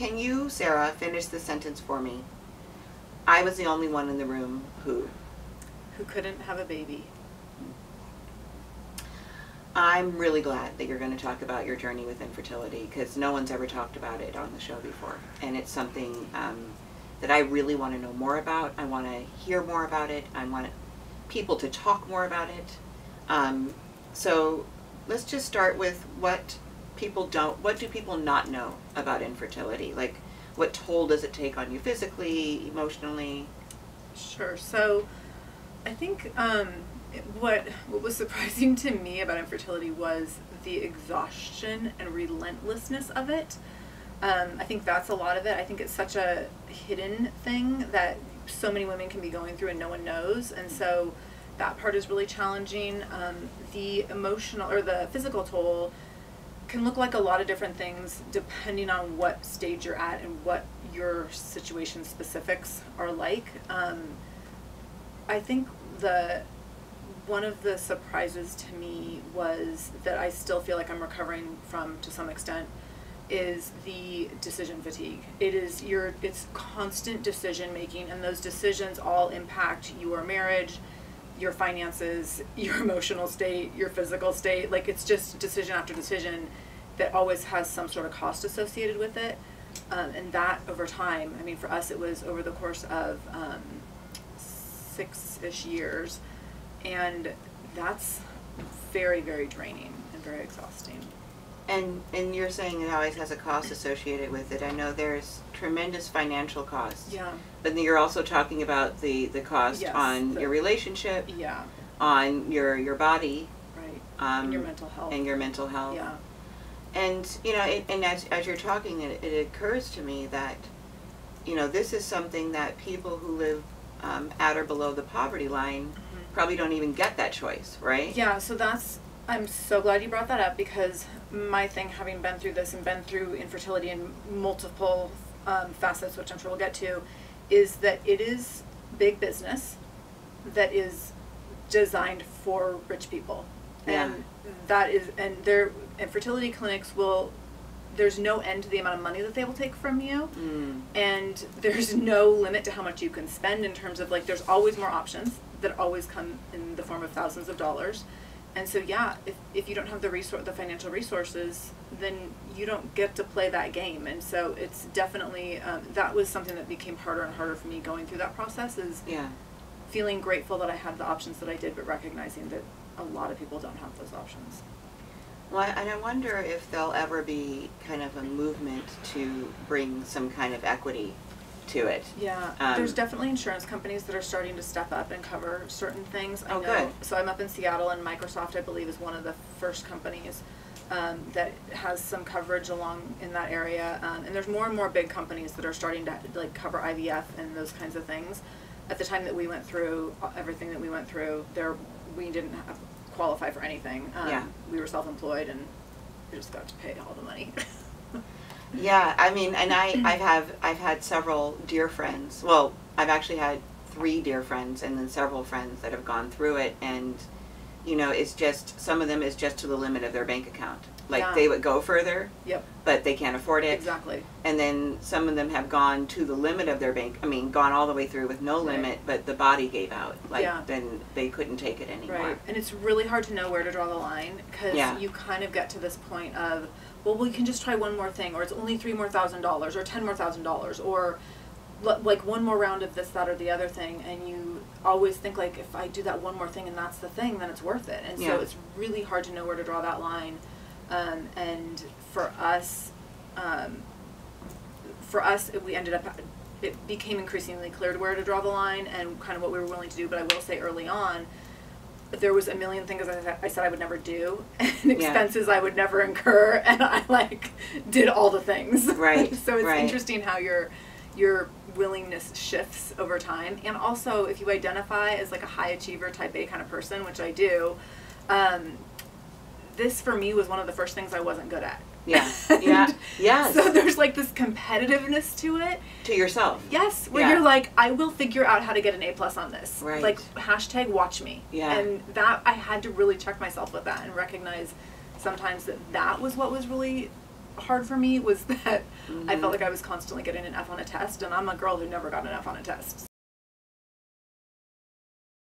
Can you, Sara, finish the sentence for me? I was the only one in the room who. Who couldn't have a baby. I'm really glad that you're going to talk about your journey with infertility because no one's ever talked about it on the show before. And it's something um, that I really want to know more about. I want to hear more about it. I want people to talk more about it. Um, so let's just start with what people don't, what do people not know about infertility? Like, what toll does it take on you physically, emotionally? Sure. So, I think um, what what was surprising to me about infertility was the exhaustion and relentlessness of it. Um, I think that's a lot of it. I think it's such a hidden thing that so many women can be going through and no one knows, and so that part is really challenging. Um, the emotional or the physical toll can look like a lot of different things depending on what stage you're at and what your situation specifics are like. Um, I think the one of the surprises to me was that I still feel like I'm recovering from to some extent is the decision fatigue. It is your it's constant decision making and those decisions all impact your marriage, your finances, your emotional state, your physical state. Like it's just decision after decision that always has some sort of cost associated with it. Um, and that over time, I mean, for us, it was over the course of um, six ish years. And that's very, very draining and very exhausting. And and you're saying it always has a cost associated with it. I know there's tremendous financial costs. Yeah. But then you're also talking about the the cost Yes, on the- your relationship, Yeah. on your your body, Right. um, and your mental health. and your mental health. Yeah. And you know, it, and as as you're talking, it, it occurs to me that, you know, this is something that people who live um, at or below the poverty line probably don't even get that choice, right? Yeah, so that's I'm so glad you brought that up because my thing, having been through this and been through infertility in multiple um, facets, which I'm sure we'll get to, is that it is big business that is designed for rich people, and that is and their infertility clinics will. There's no end to the amount of money that they will take from you, Mm. and there's no limit to how much you can spend in terms of like there's always more options that always come in the form of thousands of dollars and so yeah if, if you don't have the resource the financial resources then you don't get to play that game and so it's definitely um, that was something that became harder and harder for me going through that process is Yeah. feeling grateful that i had the options that i did but recognizing that a lot of people don't have those options Well, and I wonder if there'll ever be kind of a movement to bring some kind of equity to it. Yeah, Um, there's definitely insurance companies that are starting to step up and cover certain things. I Oh, know. good. So I'm up in Seattle, and Microsoft, I believe, is one of the first companies um, that has some coverage along in that area. Um, and there's more and more big companies that are starting to like cover IVF and those kinds of things. At the time that we went through uh, everything that we went through, there we didn't have, qualify for anything. Um, Yeah. We were self-employed, and we just got to pay all the money. Yeah, I mean, and I, I have, have I've had several dear friends. Well, I've actually had three dear friends, and then several friends that have gone through it, and you know, it's just some of them is just to the limit of their bank account. Like Yeah. they would go further, yep, but they can't afford it. exactly. And then some of them have gone to the limit of their bank. I mean, gone all the way through with no Right. limit, but the body gave out. Like Yeah. then they couldn't take it anymore. Right, and it's really hard to know where to draw the line because Yeah. you kind of get to this point of, well, we can just try one more thing, or it's only three more thousand dollars, or ten more thousand dollars, or like one more round of this, that, or the other thing, and you always think like, if I do that one more thing and that's the thing, then it's worth it, and Yeah. so it's really hard to know where to draw that line, um, and for us, um, for us, we ended up, it became increasingly clear to where to draw the line and kind of what we were willing to do. But I will say early on, there was a million things I said I, said I would never do, and expenses I would never incur, and I like did all the things. Right, so it's right. interesting how your your willingness shifts over time, and also if you identify as like a high achiever, type A kind of person, which I do. Um, this for me was one of the first things I wasn't good at. Yeah. Yeah. Yes. So there's like this competitiveness to it. to yourself. Yes, where Yeah. you're like, I will figure out how to get an A plus on this. Right. Like hashtag watch me. Yeah. And that I had to really check myself with that and recognize sometimes that that was what was really hard for me was that I Mhm. felt like I was constantly getting an F on a test, and I'm a girl who never got an F on a test.